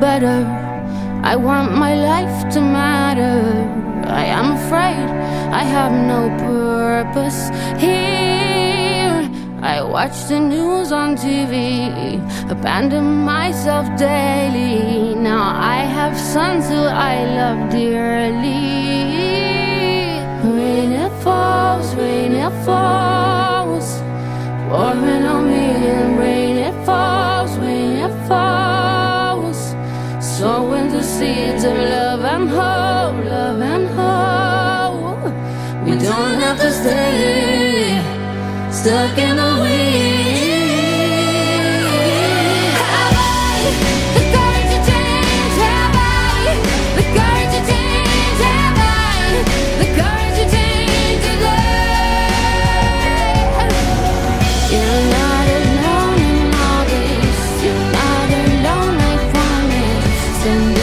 better. I want my life to matter. I am afraid I have no purpose here. I watch the news on TV, abandon myself daily. Now I have sons who I love dearly. Rain it falls, rain it falls, pouring on me sowing the seeds of love and hope, love and hope. We don't have to stay stuck in the weeds. in